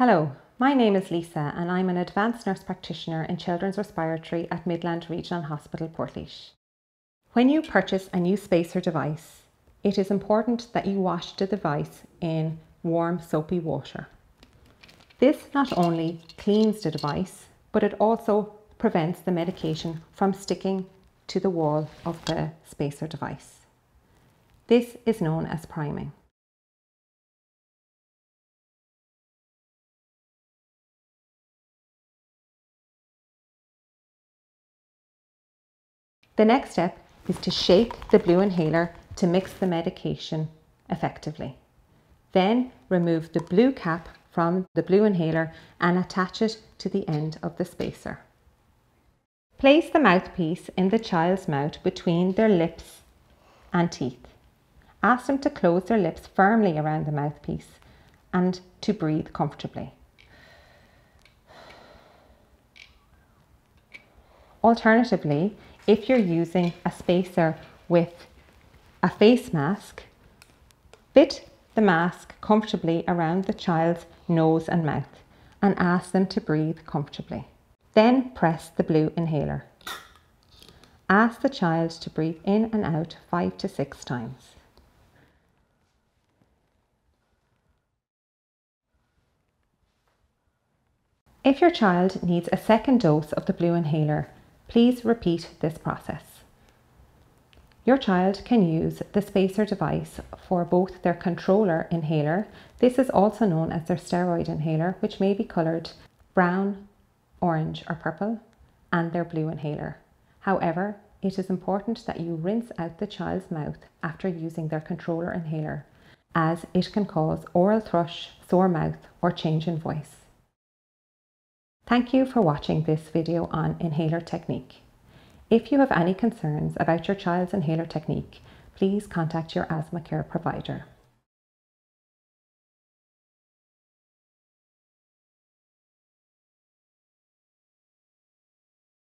Hello, my name is Lisa and I'm an advanced nurse practitioner in Children's Respiratory at Midland Regional Hospital, Portlaoise. When you purchase a new spacer device, it is important that you wash the device in warm soapy water. This not only cleans the device, but it also prevents the medication from sticking to the wall of the spacer device. This is known as priming. The next step is to shake the blue inhaler to mix the medication effectively. Then remove the blue cap from the blue inhaler and attach it to the end of the spacer. Place the mouthpiece in the child's mouth between their lips and teeth. Ask them to close their lips firmly around the mouthpiece and to breathe comfortably. Alternatively, if you're using a spacer with a face mask, fit the mask comfortably around the child's nose and mouth and ask them to breathe comfortably. Then press the blue inhaler. Ask the child to breathe in and out five to six times. If your child needs a second dose of the blue inhaler, Please repeat this process. Your child can use the spacer device for both their controller inhaler, this is also known as their steroid inhaler, which may be coloured brown, orange or purple, and their blue inhaler. However, it is important that you rinse out the child's mouth after using their controller inhaler, as it can cause oral thrush, sore mouth or change in voice. Thank you for watching this video on inhaler technique. If you have any concerns about your child's inhaler technique, please contact your asthma care provider.